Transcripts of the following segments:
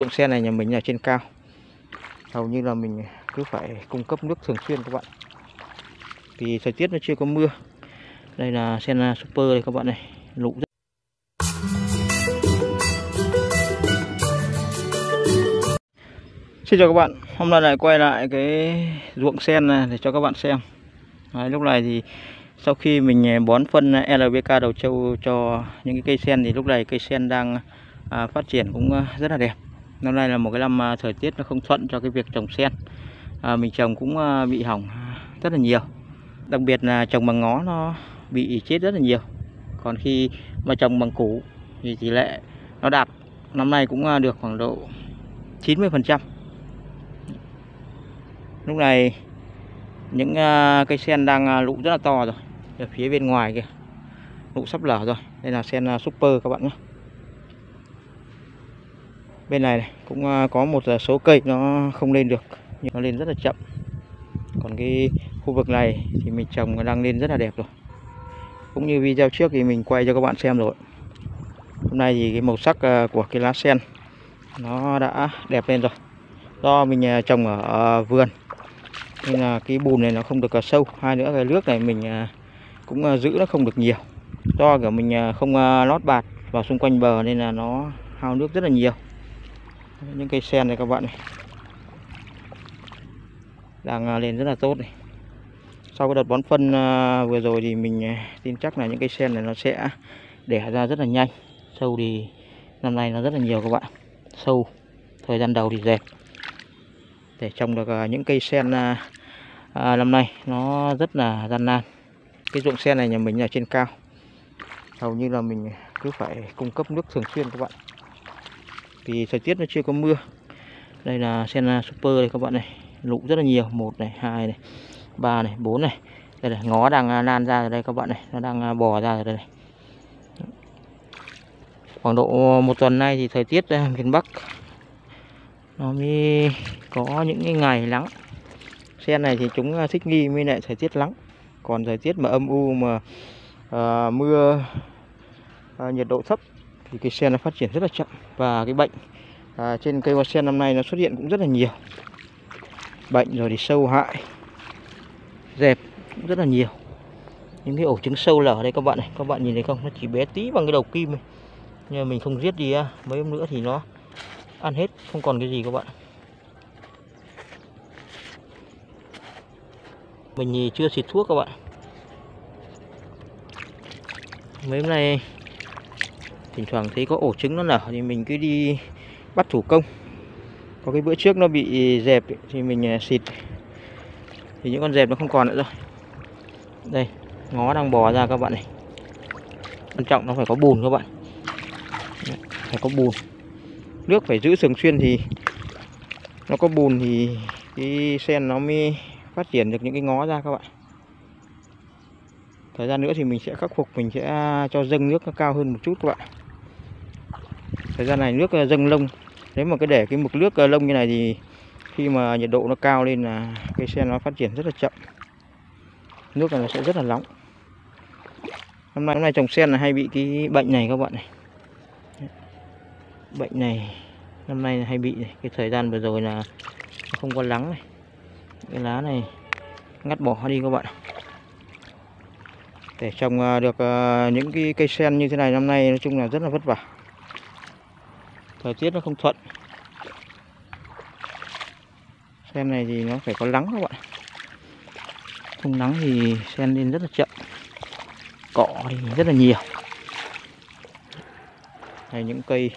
Dụng sen này nhà mình ở trên cao. Hầu như là mình cứ phải cung cấp nước thường xuyên các bạn. Vì thời tiết nó chưa có mưa. Đây là sen super đây các bạn này. Lụ rất Xin chào các bạn. Hôm nay lại quay lại cái ruộng sen này để cho các bạn xem. Đấy, Lúc này thì sau khi mình à, bón phân LBK đầu châu cho những cái cây sen thì lúc này cây sen đang à, phát triển cũng à, rất là đẹp năm nay là một cái năm à, thời tiết nó không thuận cho cái việc trồng sen. À, mình trồng cũng à, bị hỏng rất là nhiều. Đặc biệt là trồng bằng ngó nó bị chết rất là nhiều. Còn khi mà trồng bằng củ thì tỷ lệ nó đạt năm nay cũng à, được khoảng độ 90 phần trăm. Lúc này những cây sen đang lụ rất là to rồi ở phía bên ngoài kìa lụ sắp lở rồi. Đây là sen super các bạn nhé bên này, này cũng à, có một số cây nó không lên được nhưng nó lên rất là chậm. Còn cái khu vực này thì mình trồng đang lên rất là đẹp rồi. Cũng như video trước thì mình quay cho các bạn xem rồi. Hôm nay thì cái màu sắc à, của cái lá sen nó đã đẹp lên rồi. Do mình à, trồng ở vườn nên là cái bùn này nó không được sâu. Hai nữa cái nước này mình cũng giữ nó không được nhiều. Do kiểu mình không lót bạt vào xung quanh bờ nên là nó hao nước rất là nhiều những cây sen này các bạn này. Đang à, lên rất là tốt này. Sau cái đợt bón phân à, vừa rồi thì mình à, tin chắc là những cây sen này nó sẽ đẻ ra rất là nhanh. Sâu thì năm nay nó rất là nhiều các bạn. Sâu, thời gian đầu thì dẹp. Để trồng được những cây sen năm nay nó rất là gian nan. Cái ruộng sen này nhà mình là trên cao. Hầu như là mình cứ phải cung cấp nước thường xuyên các bạn thì thời tiết nó chưa có mưa. Đây là sen super đây các bạn này. Lụ rất là nhiều. Một này hai này ba này bốn này. Đây là ngó đang à, lan ra rồi đây các bạn này. Nó đang à, bò ra rồi đây này. khoảng độ một tuần nay thì thời tiết à, miền Bắc nó mới có những cái ngày nắng sen này thì chúng thích nghi với lại thời tiết nắng còn thời tiết mà âm u mà à, mưa à, nhiệt độ thấp thì cây sen nó phát triển rất là chậm và cái bệnh à, trên cây hoa sen năm nay nó xuất hiện cũng rất là nhiều. Bệnh rồi thì sâu hại dẹp cũng rất là nhiều. Những cái ổ trứng sâu lở đây các bạn này các bạn nhìn thấy không? Nó chỉ bé tí bằng cái đầu kim này nhưng mà mình không giết gì mấy hôm nữa thì nó ăn hết không còn cái gì các bạn. Mình chưa xịt thuốc các bạn. Mấy hôm nay thỉnh thoảng thấy có ổ trứng nó nở thì mình cứ đi bắt thủ công. Có cái bữa trước nó bị dẹp thì mình à, xịt. Thì những con dẹp nó không còn nữa rồi. Đây, ngó đang bò ra các bạn này. Quan trọng nó phải có bùn các bạn. Phải có bùn. Nước phải giữ thường xuyên thì nó có bùn thì cái sen nó mới phát triển được những cái ngó ra các bạn. Thời gian nữa thì mình sẽ khắc phục, mình sẽ cho dâng nước nó cao hơn một chút các bạn thời gian này nước ờ, dâng lông. Nếu mà cái để cái mực nước ờ, lông như này thì khi mà nhiệt độ nó cao lên là cây sen nó phát triển rất là chậm. Nước này nó sẽ rất là nóng. Hôm nay hôm nay trồng sen là hay bị cái bệnh này các bạn này. Bệnh này, năm nay hay bị này. cái thời gian vừa rồi là không có lắng này. Cái lá này ngắt bỏ đi các bạn để trồng ờ, được những cái cây sen như thế này năm nay nói chung là rất là vất vả thời tiết nó không thuận. Sen này thì nó phải có nắng các bạn. Không nắng thì sen lên rất là chậm. Cỏ thì rất là nhiều. Đây, những cây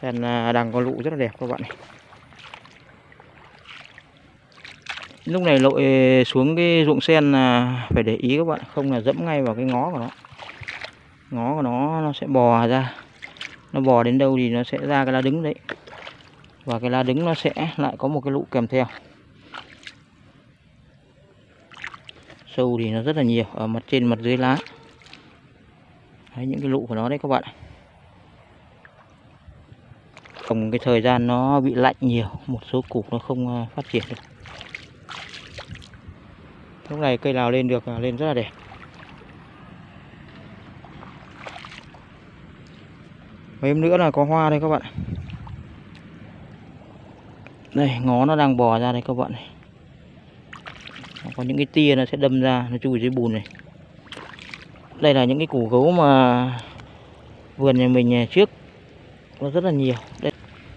sen à, đang có lụ rất là đẹp các bạn này. Lúc này lội xuống cái ruộng sen à, phải để ý các bạn, không là dẫm ngay vào cái ngó của nó. Ngó của nó nó sẽ bò ra nó bò đến đâu thì nó sẽ ra cái lá đứng đấy. Và cái lá đứng nó sẽ lại có một cái lũ kèm theo. Sâu thì nó rất là nhiều ở mặt trên mặt dưới lá. Đấy, những cái lũ của nó đấy các bạn còn cái thời gian nó bị lạnh nhiều một số củ nó không ờ, phát triển được. Lúc này cây nào lên được lên rất là đẹp. Mấy hôm nữa là có hoa đây các bạn đây, ngó nó đang bò ra đây các bạn này. Có những cái tia nó sẽ đâm ra, nó chui dưới bùn này. Đây là những cái củ gấu mà vườn nhà mình trước. Nó rất là nhiều. Đây,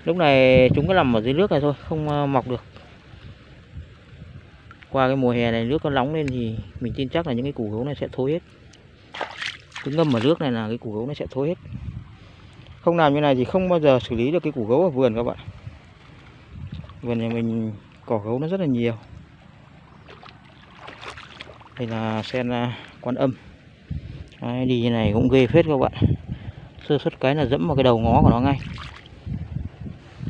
lúc này chúng cứ nằm ở dưới nước này thôi, không ờ, mọc được. Qua cái mùa hè này nước nó nóng lên thì mình tin chắc là những cái củ gấu này sẽ thối hết. Cứ ngâm ở nước này là cái củ gấu nó sẽ thối hết không làm như này thì không bao giờ xử lý được cái củ gấu ở vườn các bạn. Vườn nhà mình cỏ gấu nó rất là nhiều. Đây là sen à, quan âm. Đấy, đi như này cũng ghê phết các bạn. Sơ suất cái là dẫm vào cái đầu ngó của nó ngay.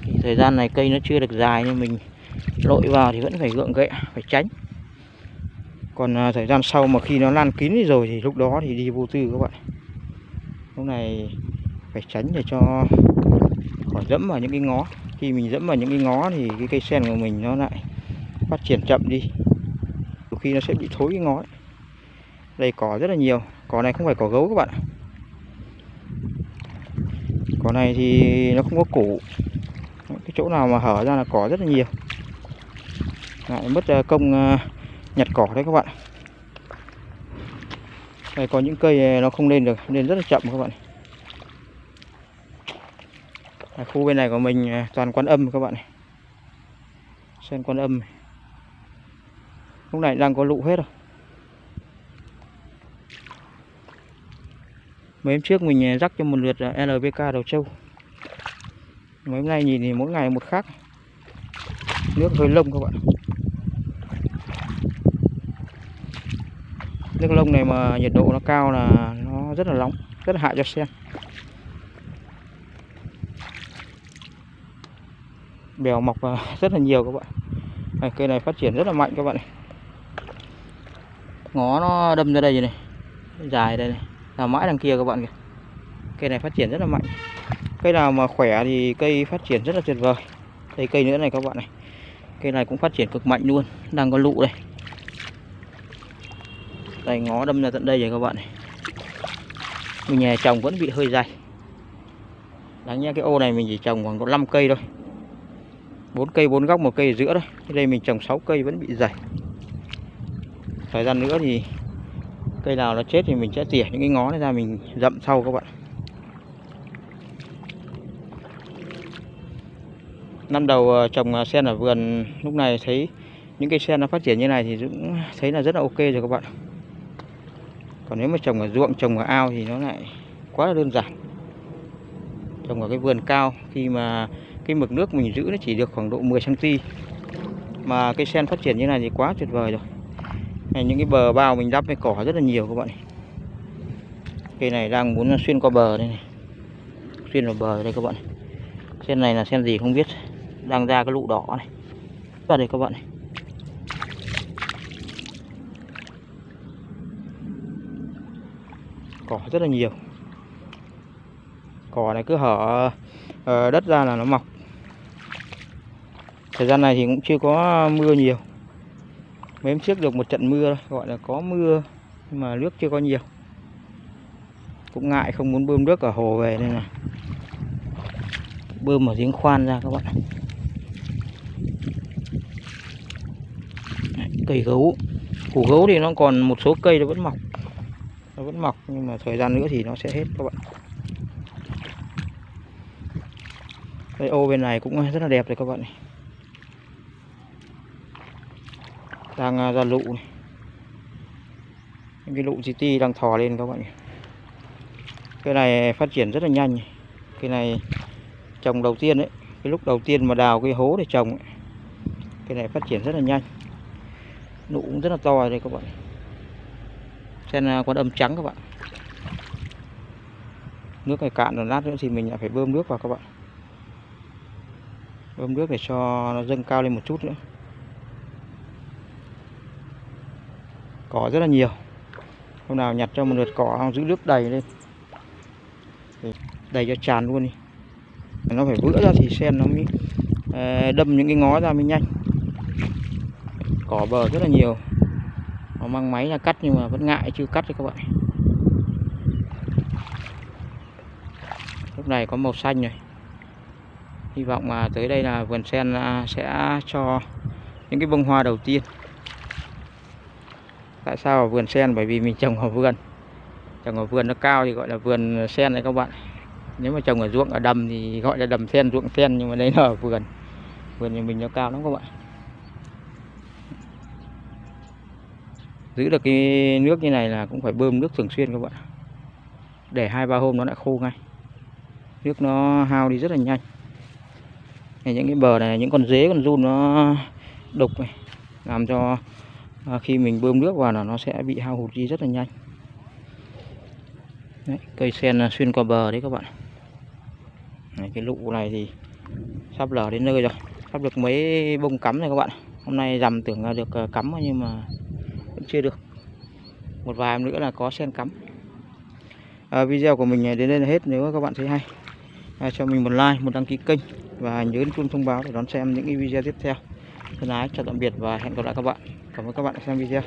Thì thời gian này cây nó chưa được dài nên mình lội vào thì vẫn phải gượng gậy phải tránh. Còn à, thời gian sau mà khi nó lan kín rồi thì lúc đó thì đi vô tư các bạn. Lúc này phải tránh để cho khỏi dẫm vào những cái ngó. Khi mình dẫm vào những cái ngó thì cái cây sen của mình nó lại phát triển chậm đi. Đôi khi nó sẽ bị thối cái ngó ấy. đây, cỏ rất là nhiều. Cỏ này không phải cỏ gấu các bạn cỏ này thì nó không có củ. Cái chỗ nào mà hở ra là cỏ rất là nhiều. Lại mất à, công à, nhặt cỏ đấy các bạn đây, có những cây à, nó không lên được nên rất là chậm các bạn à, khu bên này của mình à, toàn quan âm các bạn này. Sen quan âm lúc này đang có lụ hết rồi. Mấy hôm trước mình à, rắc cho một lượt à, LVK đầu trâu. Mấy hôm nay nhìn thì mỗi ngày một khác. Nước hơi lông các bạn. Nước lông này mà nhiệt độ nó cao là nó rất là nóng rất là hại cho sen. bèo mọc rất là nhiều các bạn. Này, cây này phát triển rất là mạnh các bạn này. Ngó nó đâm ra đây này dài đây này là mãi đằng kia các bạn kìa. Cây này phát triển rất là mạnh. Cây nào mà khỏe thì cây phát triển rất là tuyệt vời. Đây cây nữa này các bạn này. Cây này cũng phát triển cực mạnh luôn đang có lụ đây. Đây ngó đâm ra tận đây rồi các bạn này. Mình nhà trồng vẫn bị hơi dày. Đáng nhẽ cái ô này mình chỉ trồng khoảng có 5 cây thôi bốn cây bốn góc, một cây ở giữa đây. Đây mình trồng 6 cây vẫn bị dày. Thời gian nữa thì cây nào nó chết thì mình sẽ tỉa những cái ngó này ra, mình dậm sau các bạn. Năm đầu ờ, trồng ờ, sen ở vườn lúc này thấy những cây sen nó phát triển như này thì cũng thấy là rất là ok rồi các bạn. Còn nếu mà trồng ở ruộng, trồng ở ao thì nó lại quá là đơn giản. Trồng ở cái vườn cao, khi mà cái mực nước mình giữ nó chỉ được khoảng độ 10 cm mà cây sen phát triển như này thì quá tuyệt vời rồi. Này, những cái bờ bao mình đắp với cỏ rất là nhiều các bạn cây này đang muốn xuyên qua bờ đây này. Xuyên vào bờ đây các bạn sen này là sen gì không biết. Đang ra cái lụ đỏ này. Và đây các bạn này. Cỏ rất là nhiều. Cỏ này cứ hở ờ, đất ra là nó mọc thời gian này thì cũng chưa có mưa nhiều. Mấy hôm trước được một trận mưa gọi là có mưa nhưng mà nước chưa có nhiều. Cũng ngại không muốn bơm nước ở hồ về nên là bơm ở giếng khoan ra các bạn cây gấu. Củ gấu thì nó còn một số cây nó vẫn mọc. Nó vẫn mọc nhưng mà thời gian nữa thì nó sẽ hết các bạn cái ô bên này cũng rất là đẹp rồi các bạn này. Đang à, ra lụ này. Những cái lụ GT đang thò lên các bạn nhỉ. Cái này phát triển rất là nhanh cái này trồng đầu tiên đấy cái lúc đầu tiên mà đào cái hố để trồng ấy. cái này phát triển rất là nhanh. Nụ cũng rất là to đây các bạn Xem à, con âm trắng các bạn. Nước này cạn rồi lát nữa thì mình lại phải bơm nước vào các bạn. Bơm nước để cho nó dâng cao lên một chút nữa. Cỏ rất là nhiều. Hôm nào nhặt cho một lượt cỏ giữ nước đầy lên. Đầy cho tràn luôn đi. Nó phải vữa ra thì sen nó mới ờ, đâm những cái ngó ra mới nhanh. Cỏ bờ rất là nhiều. Nó mang máy là cắt nhưng mà vẫn ngại, chưa cắt cho các bạn. Lúc này có màu xanh này. Hy vọng mà tới đây là vườn sen à, sẽ cho những cái bông hoa đầu tiên tại sao ở vườn sen? Bởi vì mình trồng ở vườn. Trồng ở vườn nó cao thì gọi là vườn sen đấy các bạn. Nếu mà trồng ở ruộng ở đầm thì gọi là đầm sen ruộng sen nhưng mà đây là ở vườn. Vườn nhà mình nó cao lắm các bạn. Giữ được cái nước như này là cũng phải bơm nước thường xuyên các bạn để hai ba hôm nó lại khô ngay. Nước nó hao đi rất là nhanh. Này, những cái bờ này những con dế con run nó đục này làm cho à, khi mình bơm nước vào là nó sẽ bị hao hụt đi rất là nhanh. Đấy, cây sen à, xuyên qua bờ đấy các bạn. Đấy, cái lụ này thì sắp lở đến nơi rồi. Sắp được mấy bông cắm rồi các bạn. Hôm nay dằm tưởng là được à, cắm nhưng mà vẫn chưa được. Một vài nữa là có sen cắm. À, video của mình đến đây là hết nếu các bạn thấy hay. À, cho mình một like một đăng ký kênh và nhớ chuông thông báo để đón xem những cái video tiếp theo. Thân ái chào tạm biệt và hẹn gặp lại các bạn cảm ơn các bạn đã xem video.